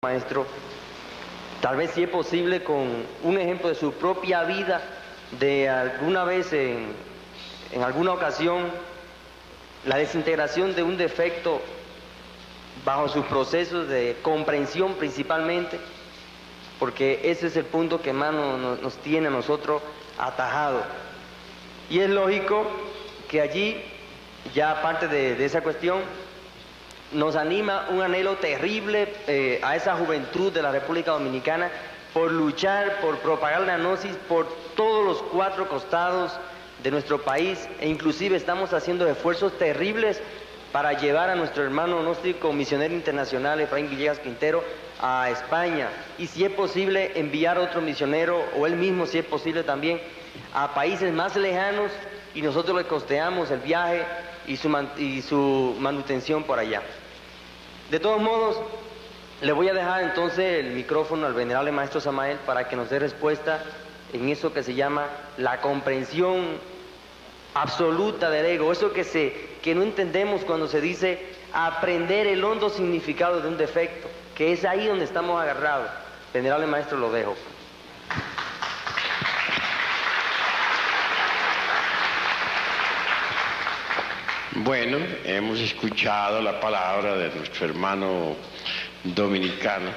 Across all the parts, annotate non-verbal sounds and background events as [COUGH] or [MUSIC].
maestro, tal vez si es posible con un ejemplo de su propia vida, de alguna vez en, alguna ocasión, la desintegración de un defecto bajo sus procesos de comprensión principalmente, porque ese es el punto que más nos, tiene a nosotros atajado. Y es lógico que allí, ya aparte de esa cuestión, nos anima un anhelo terrible eh, a esa juventud de la República Dominicana por luchar, por propagar la gnosis por todos los cuatro costados de nuestro país e inclusive estamos haciendo esfuerzos terribles para llevar a nuestro hermano gnóstico misionero internacional Efraín Villegas Quintero a España y si es posible enviar otro misionero o él mismo si es posible también a países más lejanos y nosotros le costeamos el viaje y su, y su manutención por allá. De todos modos, le voy a dejar entonces el micrófono al venerable maestro Samael para que nos dé respuesta en eso que se llama la comprensión absoluta del ego, eso que, se, que no entendemos cuando se dice aprender el hondo significado de un defecto, que es ahí donde estamos agarrados. Venerable maestro, lo dejo. Bueno, hemos escuchado la palabra de nuestro hermano dominicano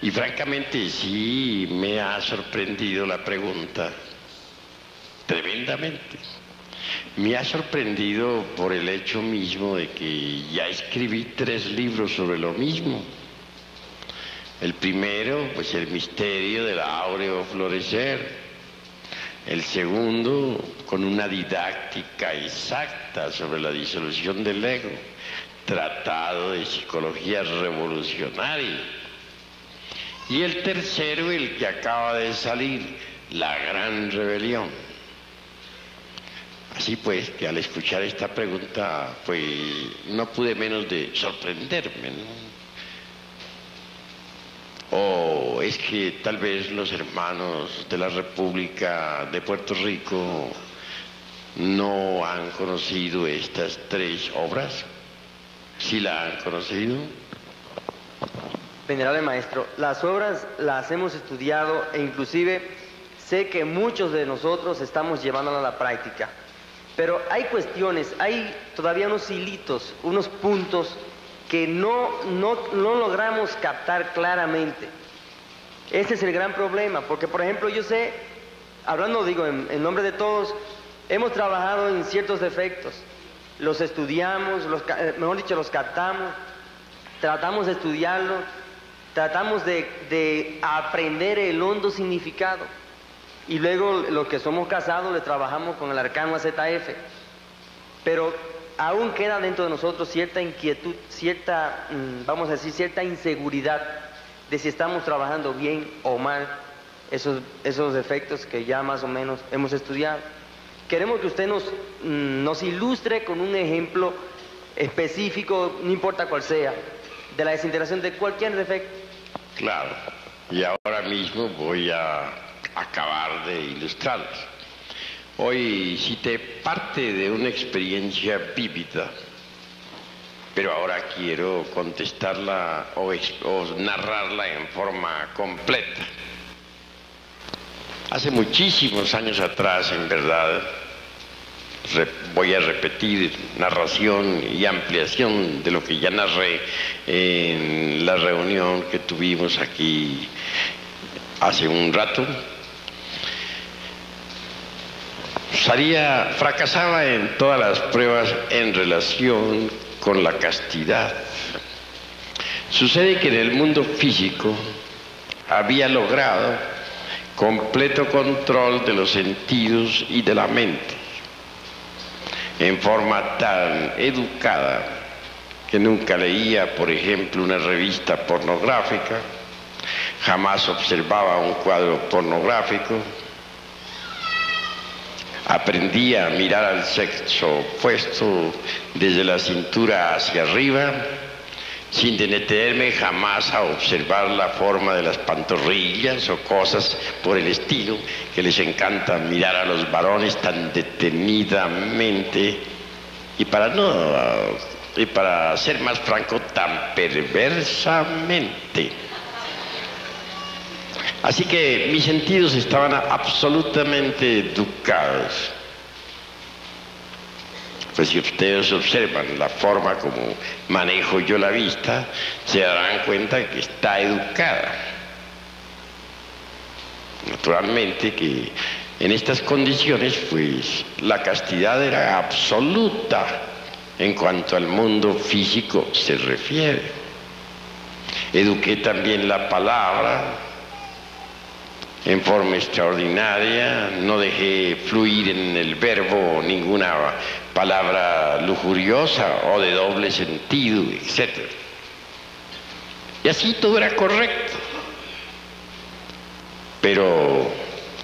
y francamente sí me ha sorprendido la pregunta, tremendamente. Me ha sorprendido por el hecho mismo de que ya escribí tres libros sobre lo mismo. El primero, pues el misterio del áureo florecer el segundo, con una didáctica exacta sobre la disolución del ego, tratado de psicología revolucionaria. Y el tercero, el que acaba de salir, la gran rebelión. Así pues, que al escuchar esta pregunta, pues no pude menos de sorprenderme, ¿no? ¿O es que tal vez los hermanos de la República de Puerto Rico no han conocido estas tres obras? ¿Sí la han conocido? Venerable Maestro, las obras las hemos estudiado e inclusive sé que muchos de nosotros estamos llevándolas a la práctica. Pero hay cuestiones, hay todavía unos hilitos, unos puntos que no, no, no logramos captar claramente. Ese es el gran problema, porque por ejemplo yo sé, hablando digo en, nombre de todos, hemos trabajado en ciertos defectos, los estudiamos, los, eh, mejor dicho, los captamos, tratamos de estudiarlos, tratamos de, de aprender el hondo significado. Y luego los que somos casados le trabajamos con el arcano AZF. Pero aún queda dentro de nosotros cierta inquietud, cierta, mm, vamos a decir, cierta inseguridad de si estamos trabajando bien o mal esos, esos defectos que ya más o menos hemos estudiado. Queremos que usted nos, mm, nos ilustre con un ejemplo específico, no importa cuál sea, de la desintegración de cualquier defecto. Claro, y ahora mismo voy a acabar de ilustrarles. Hoy cité parte de una experiencia vívida, pero ahora quiero contestarla o, narrarla en forma completa. Hace muchísimos años atrás, en verdad, voy a repetir narración y ampliación de lo que ya narré en la reunión que tuvimos aquí hace un rato, Saría, fracasaba en todas las pruebas en relación con la castidad. Sucede que en el mundo físico había logrado completo control de los sentidos y de la mente, en forma tan educada que nunca leía, por ejemplo, una revista pornográfica, jamás observaba un cuadro pornográfico, Aprendí a mirar al sexo opuesto desde la cintura hacia arriba, sin detenerme jamás a observar la forma de las pantorrillas o cosas por el estilo que les encanta mirar a los varones tan detenidamente. Y para no y para ser más franco, tan perversamente. Así que mis sentidos estaban absolutamente educados. Pues si ustedes observan la forma como manejo yo la vista, se darán cuenta que está educada. Naturalmente que en estas condiciones, pues la castidad era absoluta en cuanto al mundo físico se refiere. Eduqué también la palabra en forma extraordinaria, no dejé fluir en el verbo ninguna palabra lujuriosa o de doble sentido, etc. Y así todo era correcto. Pero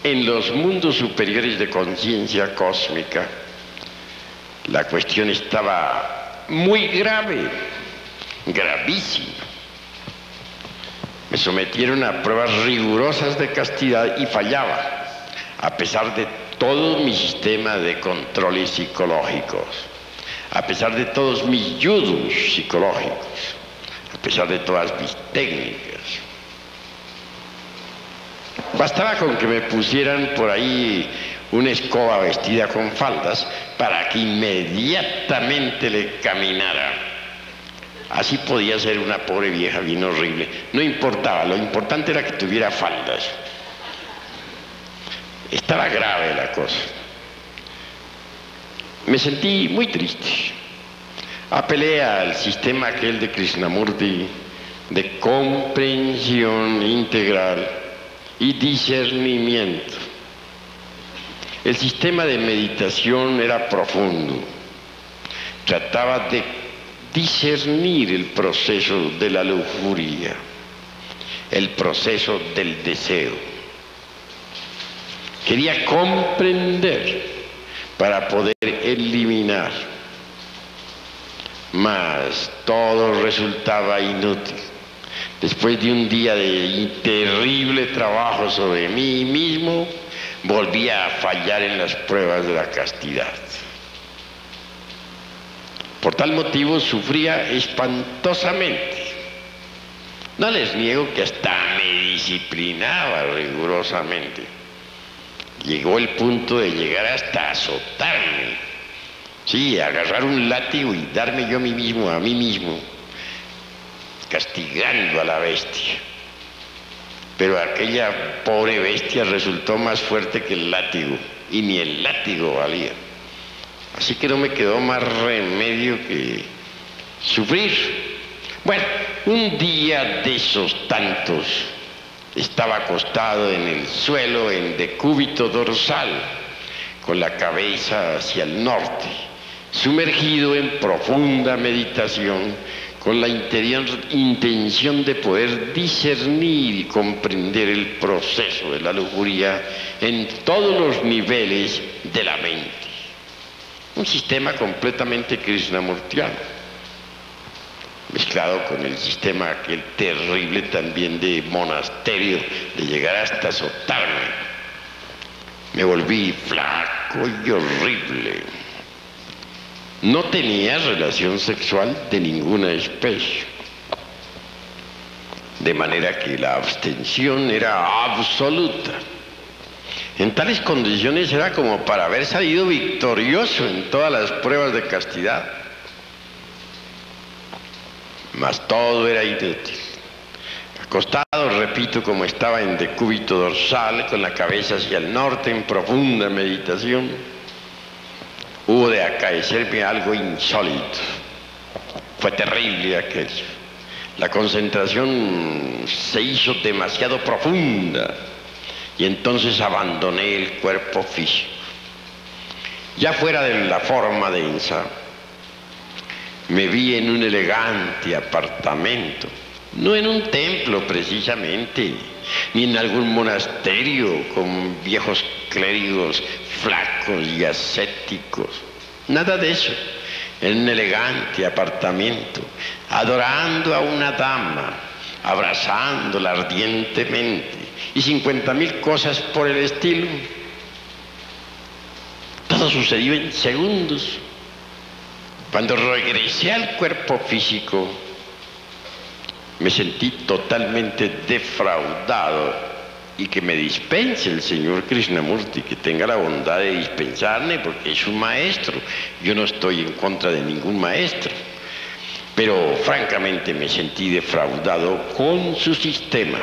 en los mundos superiores de conciencia cósmica, la cuestión estaba muy grave, gravísima. Me sometieron a pruebas rigurosas de castidad y fallaba, a pesar de todo mi sistema de controles psicológicos, a pesar de todos mis yudus psicológicos, a pesar de todas mis técnicas. Bastaba con que me pusieran por ahí una escoba vestida con faldas para que inmediatamente le caminara. Así podía ser una pobre vieja bien horrible. No importaba, lo importante era que tuviera faldas. Estaba grave la cosa. Me sentí muy triste. Apelé al sistema aquel de Krishnamurti de comprensión integral y discernimiento. El sistema de meditación era profundo. Trataba de discernir el proceso de la lujuria, el proceso del deseo. Quería comprender para poder eliminar, mas todo resultaba inútil. Después de un día de terrible trabajo sobre mí mismo, volvía a fallar en las pruebas de la castidad. Por tal motivo sufría espantosamente. No les niego que hasta me disciplinaba rigurosamente. Llegó el punto de llegar hasta azotarme. Sí, agarrar un látigo y darme yo a mí mismo, a mí mismo castigando a la bestia. Pero aquella pobre bestia resultó más fuerte que el látigo, y ni el látigo valía. Así que no me quedó más remedio que sufrir. Bueno, un día de esos tantos estaba acostado en el suelo en decúbito dorsal, con la cabeza hacia el norte, sumergido en profunda meditación con la intención de poder discernir y comprender el proceso de la lujuria en todos los niveles de la mente. Un sistema completamente krishnamurtiano, mezclado con el sistema aquel terrible también de monasterio, de llegar hasta azotarme. Me volví flaco y horrible no tenía relación sexual de ninguna especie. De manera que la abstención era absoluta. En tales condiciones era como para haber salido victorioso en todas las pruebas de castidad. Mas todo era inútil. Acostado, repito, como estaba en decúbito dorsal, con la cabeza hacia el norte, en profunda meditación, hubo de acaecerme algo insólito. Fue terrible aquello. La concentración se hizo demasiado profunda y entonces abandoné el cuerpo físico. Ya fuera de la forma densa, me vi en un elegante apartamento, no en un templo precisamente, ni en algún monasterio con viejos clérigos flacos y ascéticos. Nada de eso. En un elegante apartamento, adorando a una dama, abrazándola ardientemente y cincuenta mil cosas por el estilo. Todo sucedió en segundos. Cuando regresé al cuerpo físico, me sentí totalmente defraudado y que me dispense el Señor Krishnamurti, que tenga la bondad de dispensarme porque es un maestro. Yo no estoy en contra de ningún maestro, pero francamente me sentí defraudado con su sistema.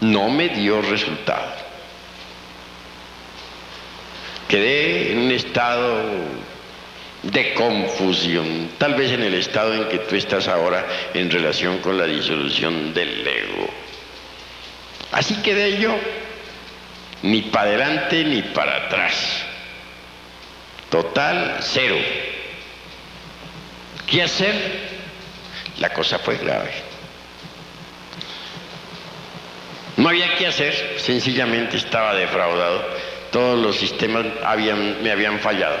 No me dio resultado. Quedé en un estado de confusión, tal vez en el estado en que tú estás ahora en relación con la disolución del ego. Así quedé yo, ni para adelante ni para atrás. Total, cero. ¿Qué hacer? La cosa fue grave. No había qué hacer, sencillamente estaba defraudado. Todos los sistemas me habían fallado.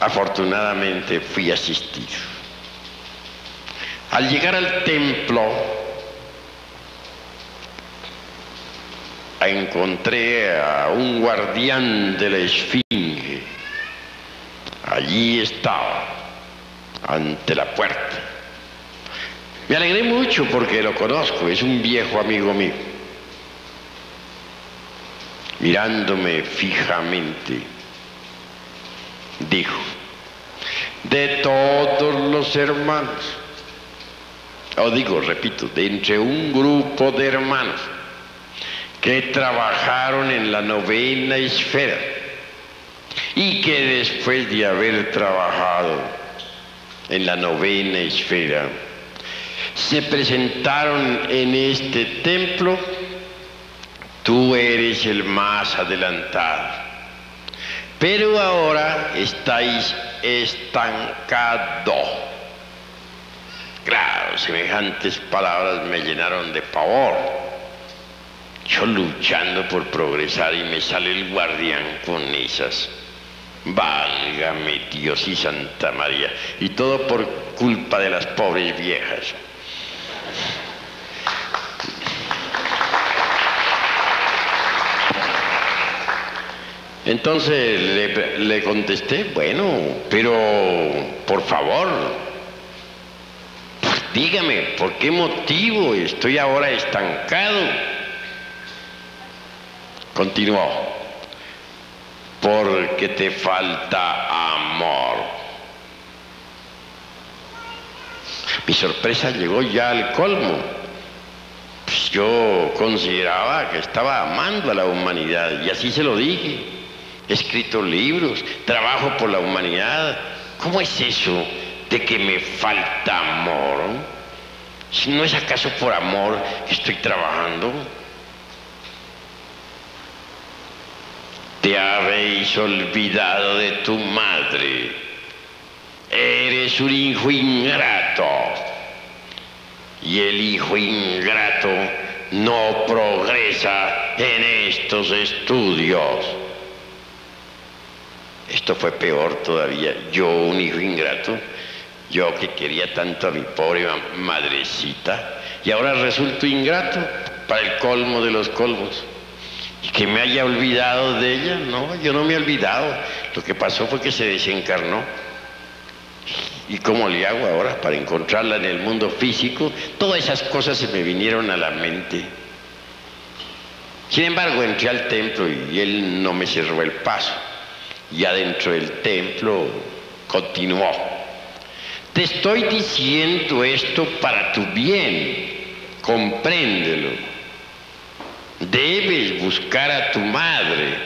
Afortunadamente fui asistido. Al llegar al templo, encontré a un guardián de la esfinge. Allí estaba, ante la puerta. Me alegré mucho porque lo conozco, es un viejo amigo mío. Mirándome fijamente, dijo, de todos los hermanos, o digo, repito, de entre un grupo de hermanos que trabajaron en la novena esfera y que después de haber trabajado en la novena esfera, se presentaron en este templo, tú eres el más adelantado. Pero ahora estáis estancados. Claro, semejantes palabras me llenaron de pavor. Yo luchando por progresar y me sale el guardián con esas. Válgame Dios y Santa María. Y todo por culpa de las pobres viejas. Entonces le, contesté, bueno, pero por favor, dígame, ¿por qué motivo estoy ahora estancado? Continuó, porque te falta amor. Mi sorpresa llegó ya al colmo. Pues yo consideraba que estaba amando a la humanidad y así se lo dije he escrito libros, trabajo por la humanidad. ¿Cómo es eso de que me falta amor? Si no es acaso por amor que estoy trabajando. Te habéis olvidado de tu madre. Eres un hijo ingrato. Y el hijo ingrato no progresa en estos estudios. Esto fue peor todavía. Yo, un hijo ingrato, yo que quería tanto a mi pobre madrecita, y ahora resulto ingrato para el colmo de los colmos. Y que me haya olvidado de ella, no, yo no me he olvidado. Lo que pasó fue que se desencarnó. ¿Y cómo le hago ahora para encontrarla en el mundo físico? Todas esas cosas se me vinieron a la mente. Sin embargo, entré al templo y él no me cerró el paso ya dentro del templo continuó. Te estoy diciendo esto para tu bien, compréndelo. Debes buscar a tu madre.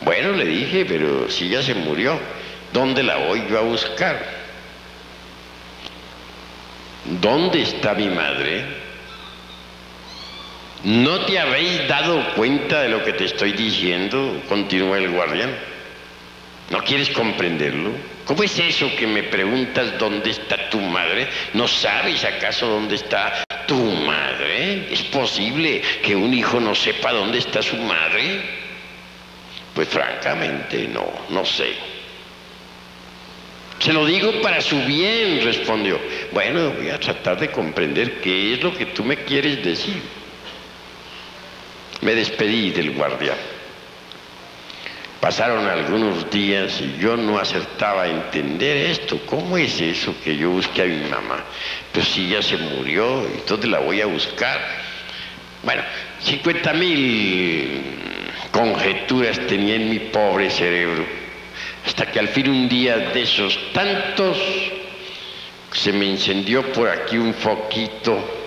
Bueno, le dije, pero si ya se murió, ¿dónde la voy yo a buscar? ¿Dónde está mi madre? ¿No te habéis dado cuenta de lo que te estoy diciendo? Continúa el guardián. ¿No quieres comprenderlo? ¿Cómo es eso que me preguntas dónde está tu madre? ¿No sabes acaso dónde está tu madre? ¿Es posible que un hijo no sepa dónde está su madre? Pues francamente no, no sé. Se lo digo para su bien, respondió. Bueno, voy a tratar de comprender qué es lo que tú me quieres decir. Me despedí del guardián. Pasaron algunos días y yo no acertaba a entender esto. ¿Cómo es eso que yo busqué a mi mamá? Pues si ya se murió, entonces la voy a buscar. Bueno, 50 mil conjeturas tenía en mi pobre cerebro. Hasta que al fin un día de esos tantos se me encendió por aquí un foquito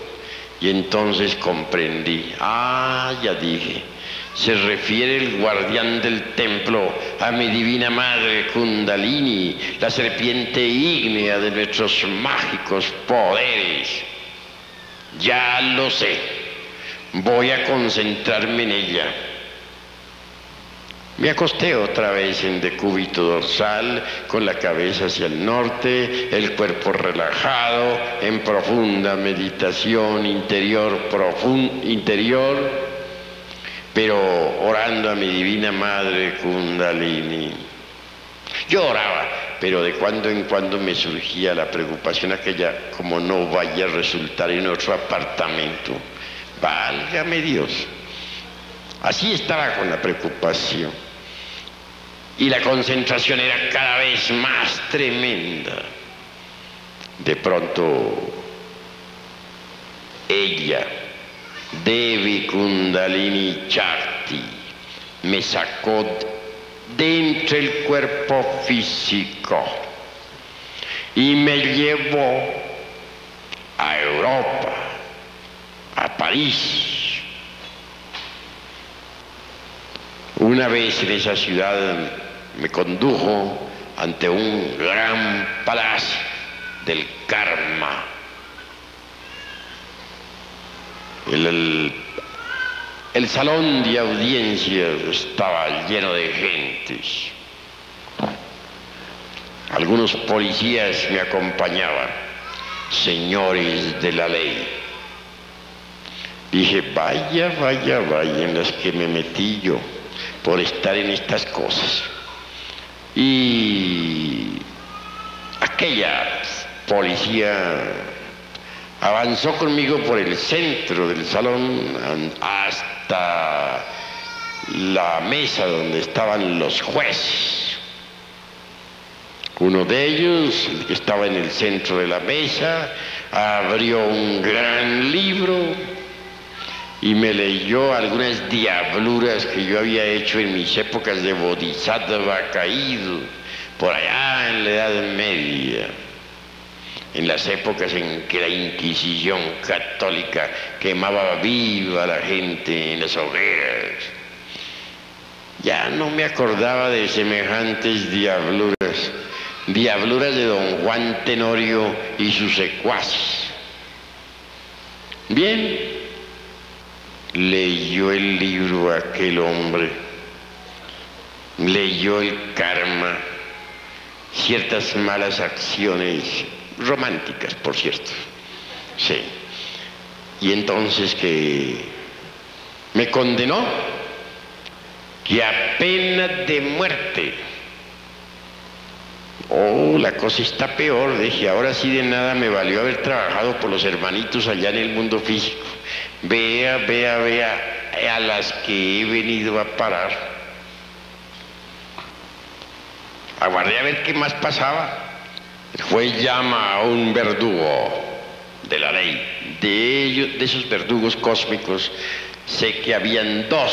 y entonces comprendí. Ah, ya dije se refiere el guardián del templo a mi divina madre Kundalini, la serpiente ígnea de nuestros mágicos poderes. Ya lo sé, voy a concentrarme en ella. Me acosté otra vez en decúbito dorsal, con la cabeza hacia el norte, el cuerpo relajado, en profunda meditación interior, interior pero orando a mi divina madre Kundalini. Yo oraba, pero de cuando en cuando me surgía la preocupación aquella, como no vaya a resultar en otro apartamento. Válgame Dios. Así estaba con la preocupación. Y la concentración era cada vez más tremenda. De pronto, ella Devi Kundalini Charti me sacó dentro el cuerpo físico y me llevó a Europa, a París. Una vez en esa ciudad me condujo ante un gran palacio del karma El, el, salón de audiencia estaba lleno de gentes. Algunos policías me acompañaban, señores de la ley. Dije, vaya, vaya, vaya en las que me metí yo por estar en estas cosas. Y aquella policía avanzó conmigo por el centro del salón hasta la mesa donde estaban los jueces. Uno de ellos, el que estaba en el centro de la mesa, abrió un gran libro y me leyó algunas diabluras que yo había hecho en mis épocas de bodhisattva caído, por allá en la Edad Media en las épocas en que la Inquisición católica quemaba viva a la gente en las hogueras. Ya no me acordaba de semejantes diabluras, diabluras de don Juan Tenorio y sus secuaces. Bien, leyó el libro aquel hombre, leyó el karma, ciertas malas acciones románticas, por cierto. Sí. Y entonces que me condenó que a pena de muerte. Oh, la cosa está peor, dije, ahora sí de nada me valió haber trabajado por los hermanitos allá en el mundo físico. Vea, vea, vea a las que he venido a parar. Aguardé a ver qué más pasaba. El juez llama a un verdugo de la ley. De, ellos, de esos verdugos cósmicos, sé que habían dos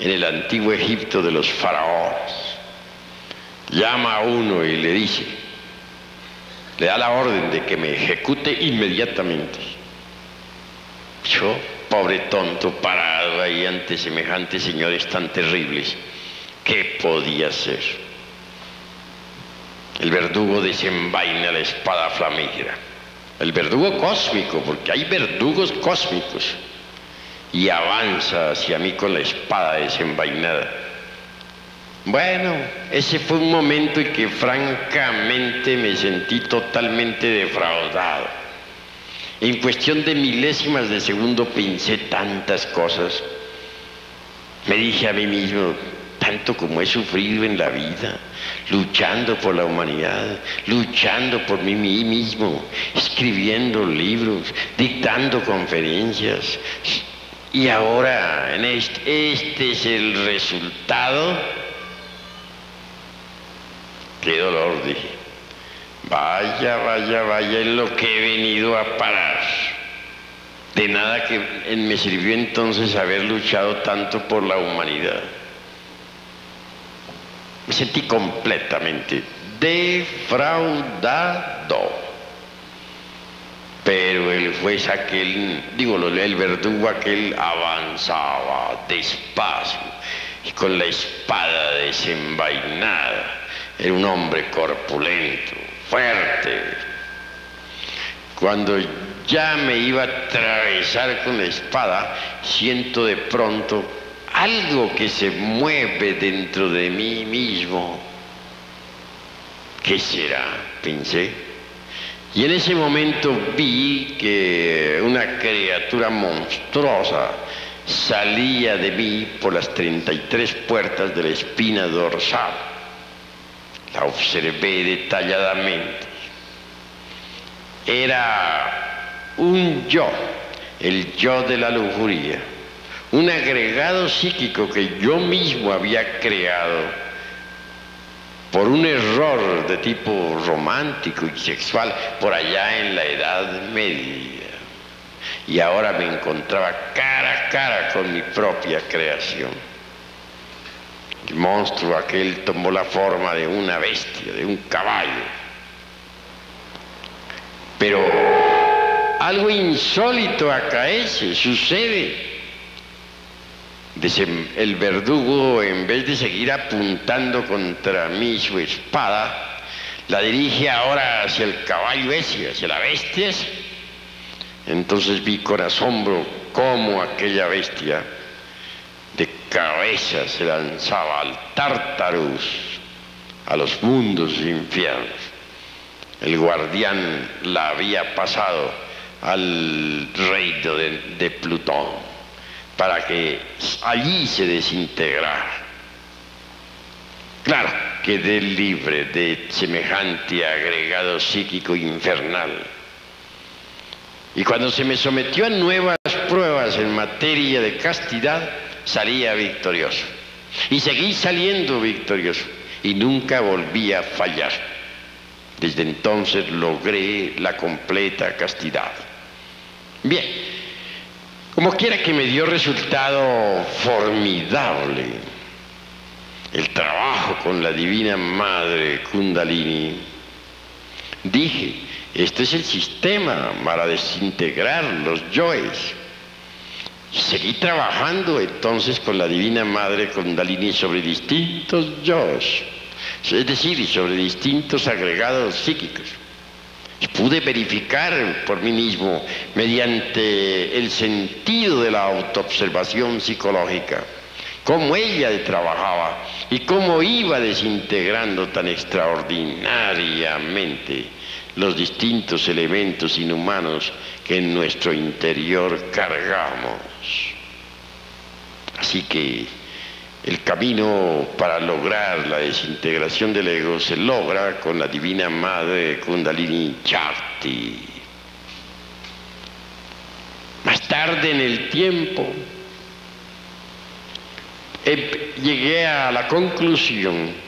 en el antiguo Egipto de los faraones. Llama a uno y le dice, le da la orden de que me ejecute inmediatamente. Yo, pobre tonto, parado ahí ante semejantes señores tan terribles, ¿qué podía hacer? El verdugo desenvaina la espada flamígera. El verdugo cósmico, porque hay verdugos cósmicos. Y avanza hacia mí con la espada desenvainada. Bueno, ese fue un momento en que francamente me sentí totalmente defraudado. En cuestión de milésimas de segundo pensé tantas cosas. Me dije a mí mismo, tanto como he sufrido en la vida, luchando por la humanidad, luchando por mí mismo, escribiendo libros, dictando conferencias. Y ahora, este es el resultado. qué dolor, dije. Vaya, vaya, vaya en lo que he venido a parar. De nada que me sirvió entonces haber luchado tanto por la humanidad. Me sentí completamente defraudado. Pero el juez aquel, digo, el verdugo aquel avanzaba despacio y con la espada desenvainada. Era un hombre corpulento, Cuando ya me iba a atravesar con la espada, siento de pronto algo que se mueve dentro de mí mismo. ¿Qué será? Pensé. Y en ese momento vi que una criatura monstruosa salía de mí por las 33 puertas de la espina dorsal. La observé detalladamente. Era un yo, el yo de la lujuria, un agregado psíquico que yo mismo había creado por un error de tipo romántico y sexual por allá en la Edad Media. Y ahora me encontraba cara a cara con mi propia creación. El monstruo aquel tomó la forma de una bestia, de un caballo. Pero algo insólito acaece, sucede el verdugo, en vez de seguir apuntando contra mí su espada, la dirige ahora hacia el caballo ese, hacia la bestia. Entonces vi con asombro cómo aquella bestia de cabeza se lanzaba al Tartarus, a los mundos infiernos. El guardián la había pasado al reino de Plutón para que allí se desintegrara. Claro, quedé libre de semejante agregado psíquico infernal. Y cuando se me sometió a nuevas pruebas en materia de castidad, salía victorioso. Y seguí saliendo victorioso. Y nunca volví a fallar. Desde entonces logré la completa castidad. Bien, como quiera que me dio resultado formidable el trabajo con la Divina Madre Kundalini, dije, este es el sistema para desintegrar los yoes. Seguí trabajando entonces con la Divina Madre Kundalini sobre distintos yoes, es decir, sobre distintos agregados psíquicos. Pude verificar por mí mismo mediante el sentido de la autoobservación psicológica cómo ella trabajaba y cómo iba desintegrando tan extraordinariamente los distintos elementos inhumanos que en nuestro interior cargamos. Así que el camino para lograr la desintegración del ego se logra con la divina madre Kundalini Chakti. Más tarde en el tiempo llegué a la conclusión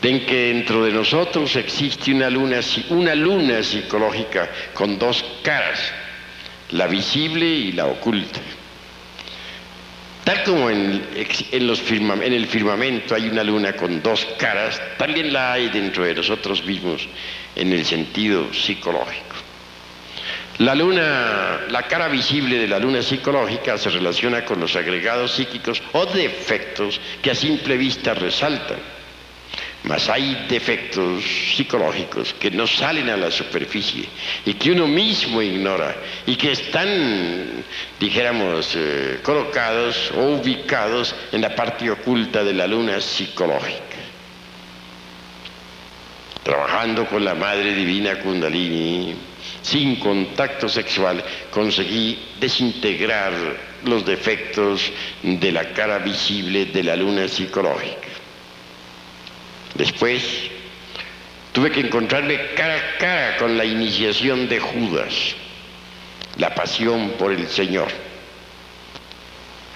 de que dentro de nosotros existe una luna, una luna psicológica con dos caras, la visible y la oculta. Tal como en, el firmamento hay una luna con dos caras, también la hay dentro de nosotros mismos en el sentido psicológico. La luna, la cara visible de la luna psicológica se relaciona con los agregados psíquicos o defectos que a simple vista resaltan mas hay defectos psicológicos que no salen a la superficie y que uno mismo ignora y que están, dijéramos, eh, colocados o ubicados en la parte oculta de la luna psicológica. Trabajando con la Madre Divina Kundalini, sin contacto sexual, conseguí desintegrar los defectos de la cara visible de la luna psicológica. Después tuve que encontrarme cara a cara con la iniciación de Judas, la pasión por el Señor.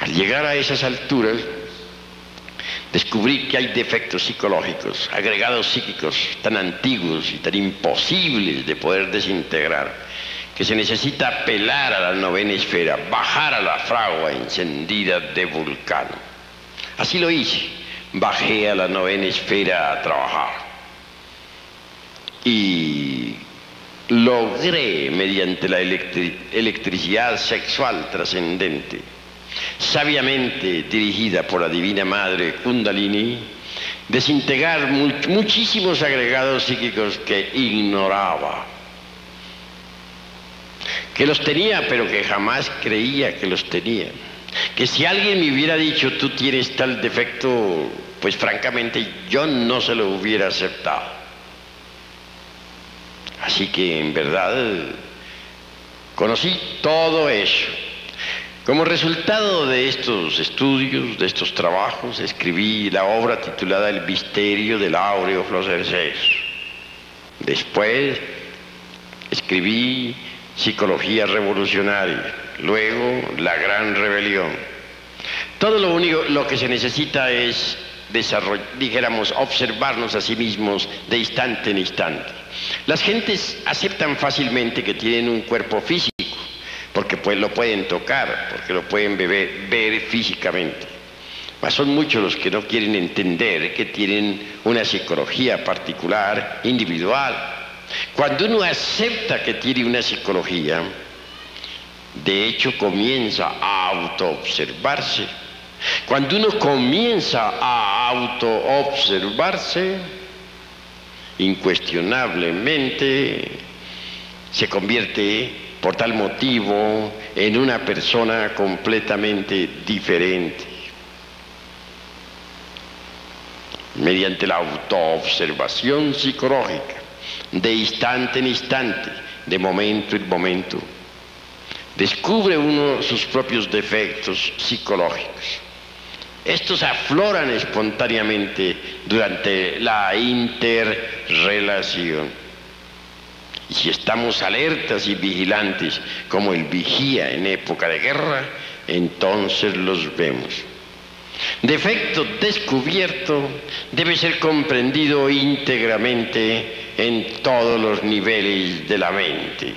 Al llegar a esas alturas, descubrí que hay defectos psicológicos, agregados psíquicos tan antiguos y tan imposibles de poder desintegrar, que se necesita apelar a la novena esfera, bajar a la fragua encendida de vulcano. Así lo hice, bajé a la novena esfera a trabajar. Y logré, mediante la electricidad sexual trascendente, sabiamente dirigida por la Divina Madre Kundalini, desintegrar muchísimos agregados psíquicos que ignoraba, que los tenía pero que jamás creía que los tenía. Que si alguien me hubiera dicho tú tienes tal defecto, pues francamente yo no se lo hubiera aceptado. Así que en verdad conocí todo eso. Como resultado de estos estudios, de estos trabajos, escribí la obra titulada El misterio del áureo Floserces. Después escribí Psicología Revolucionaria, luego La Gran Rebelión. Todo lo único, lo que se necesita es dijéramos, observarnos a sí mismos de instante en instante. Las gentes aceptan fácilmente que tienen un cuerpo físico, porque pues lo pueden tocar, porque lo pueden ver físicamente. Mas son muchos los que no quieren entender que tienen una psicología particular, individual. Cuando uno acepta que tiene una psicología, de hecho comienza a autoobservarse cuando uno comienza a autoobservarse, incuestionablemente se convierte por tal motivo en una persona completamente diferente. Mediante la autoobservación psicológica, de instante en instante, de momento en momento, descubre uno sus propios defectos psicológicos estos afloran espontáneamente durante la interrelación. Y si estamos alertas y vigilantes como el vigía en época de guerra, entonces los vemos. Defecto descubierto debe ser comprendido íntegramente en todos los niveles de la mente.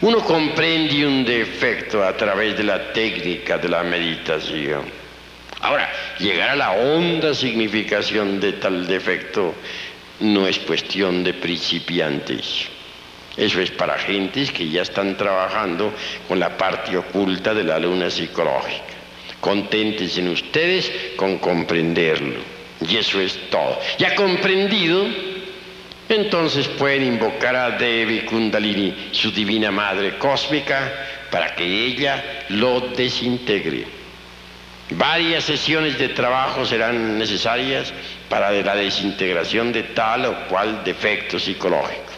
Uno comprende un defecto a través de la técnica de la meditación. Ahora, llegar a la honda significación de tal defecto no es cuestión de principiantes. Eso es para gentes que ya están trabajando con la parte oculta de la luna psicológica. Contentes en ustedes con comprenderlo. Y eso es todo. Ya comprendido, entonces pueden invocar a Devi Kundalini, su divina madre cósmica, para que ella lo desintegre. Varias sesiones de trabajo serán necesarias para la desintegración de tal o cual defecto psicológico.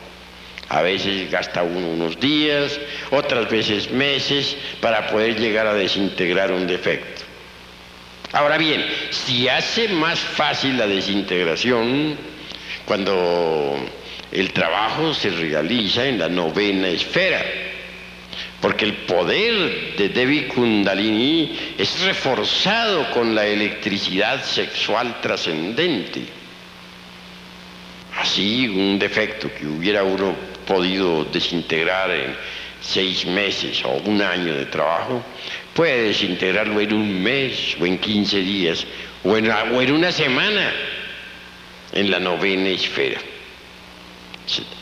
A veces gasta uno unos días, otras veces meses para poder llegar a desintegrar un defecto. Ahora bien, si hace más fácil la desintegración cuando el trabajo se realiza en la novena esfera, porque el poder de Devi Kundalini es reforzado con la electricidad sexual trascendente. Así, un defecto que hubiera uno podido desintegrar en seis meses o un año de trabajo, puede desintegrarlo en un mes o en quince días o en, o en una semana en la novena esfera.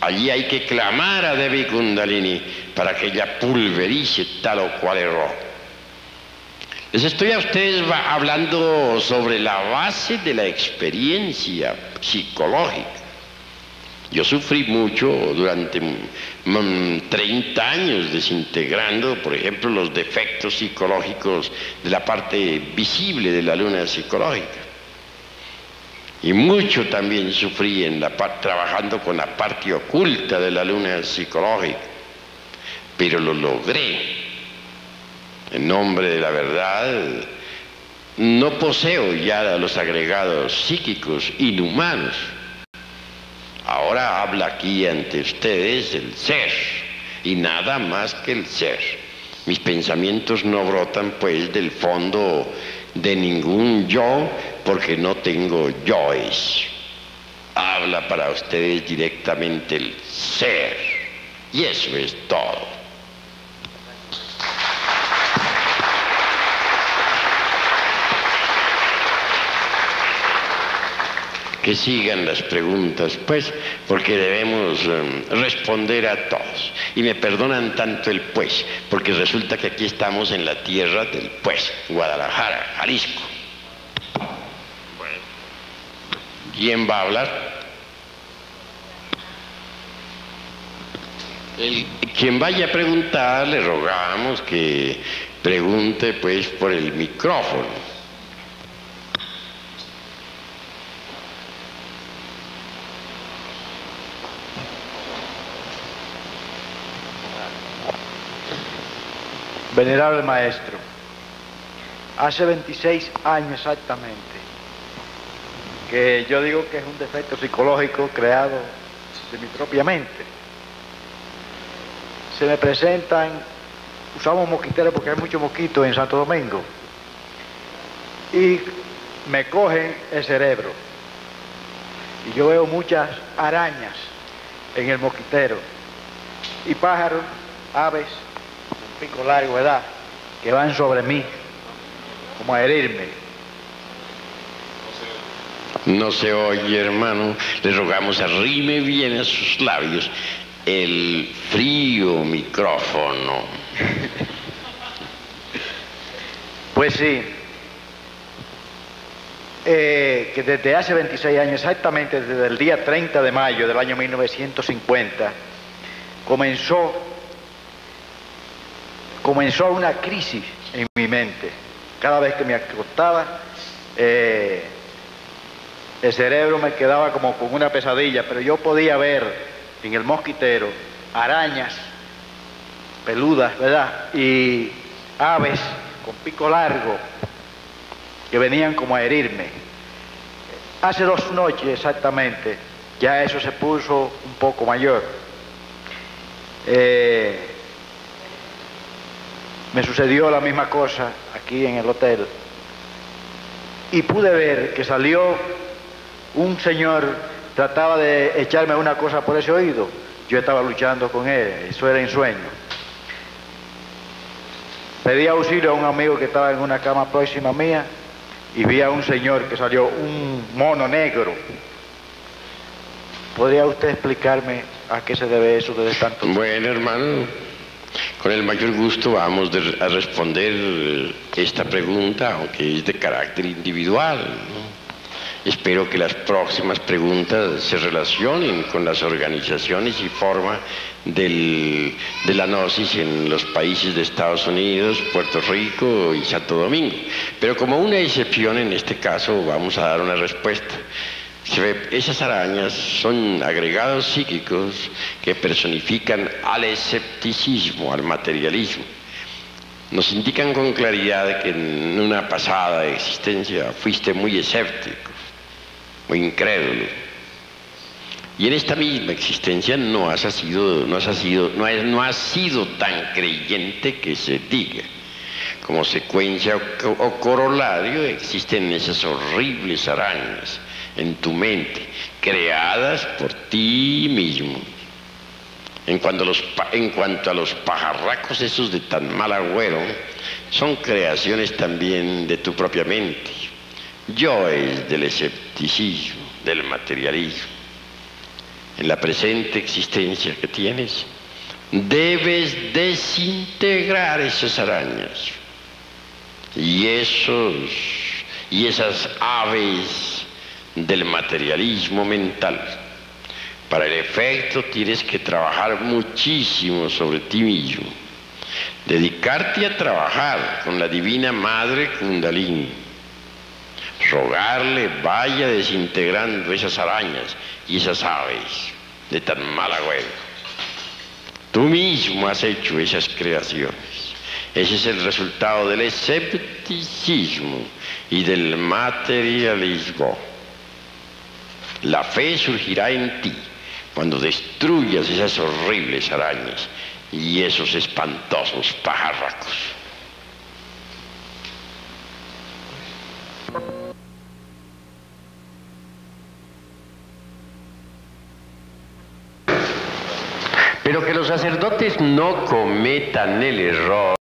Allí hay que clamar a Devi Kundalini para que ella pulverice tal o cual error. Les estoy a ustedes hablando sobre la base de la experiencia psicológica. Yo sufrí mucho durante 30 años desintegrando, por ejemplo, los defectos psicológicos de la parte visible de la luna psicológica. Y mucho también sufrí en la trabajando con la parte oculta de la luna psicológica, pero lo logré. En nombre de la verdad, no poseo ya los agregados psíquicos inhumanos. Ahora habla aquí ante ustedes el ser y nada más que el ser. Mis pensamientos no brotan pues del fondo de ningún yo porque no tengo yoes. Habla para ustedes directamente el ser. Y eso es todo. Que sigan las preguntas, pues, porque debemos em, responder a todos. Y me perdonan tanto el pues, porque resulta que aquí estamos en la tierra del pues, Guadalajara, Jalisco. ¿Quién va a hablar? quien vaya a preguntar, le rogamos que pregunte pues por el micrófono. Venerable Maestro, hace 26 años exactamente que yo digo que es un defecto psicológico creado de mi propia mente. Se me presentan, usamos mosquiteros porque hay muchos mosquitos en Santo Domingo, y me cogen el cerebro. Y yo veo muchas arañas en el mosquitero, y pájaros, aves, pico largo, ¿verdad? Que van sobre mí, como a herirme. No se oye, hermano. Le rogamos arrime bien a sus labios el frío micrófono. [LAUGHS] pues sí. Eh, que desde hace 26 años, exactamente desde el día 30 de mayo del año 1950, comenzó comenzó una crisis en mi mente. Cada vez que me acostaba, eh, el cerebro me quedaba como con una pesadilla, pero yo podía ver en el mosquitero arañas peludas, ¿verdad? Y aves con pico largo que venían como a herirme. Hace dos noches exactamente, ya eso se puso un poco mayor. Eh, me sucedió la misma cosa aquí en el hotel y pude ver que salió un señor, trataba de echarme una cosa por ese oído, yo estaba luchando con él, eso era en sueño. Pedí auxilio a un amigo que estaba en una cama próxima mía y vi a un señor que salió, un mono negro. ¿Podría usted explicarme a qué se debe eso desde tanto tiempo? Bueno, hermano, con el mayor gusto vamos a responder esta pregunta, aunque es de carácter individual. Espero que las próximas preguntas se relacionen con las organizaciones y forma de la gnosis en los países de Estados Unidos, Puerto Rico y Santo Domingo. Pero como una excepción en este caso vamos a dar una respuesta. Esas arañas son agregados psíquicos que personifican al escepticismo, al materialismo. Nos indican con claridad que en una pasada existencia fuiste muy escéptico, muy incrédulo. Y en esta misma existencia no has sido, no has sido, no no has sido tan creyente que se diga. Como secuencia o corolario existen esas horribles arañas en tu mente, creadas por ti mismo. En cuanto, a los, pajarracos esos de tan mal agüero, son creaciones también de tu propia mente. Yo es del escepticismo, del materialismo. En la presente existencia que tienes, debes desintegrar esas arañas y esos y esas aves del materialismo mental. Para el efecto tienes que trabajar muchísimo sobre ti mismo, dedicarte a trabajar con la Divina Madre Kundalini, rogarle vaya desintegrando esas arañas y esas aves de tan mal agüero. Tú mismo has hecho esas creaciones. Ese es el resultado del escepticismo y del materialismo. La fe surgirá en ti cuando destruyas esas horribles arañas y esos espantosos pajarracos. Pero que los sacerdotes no cometan el error.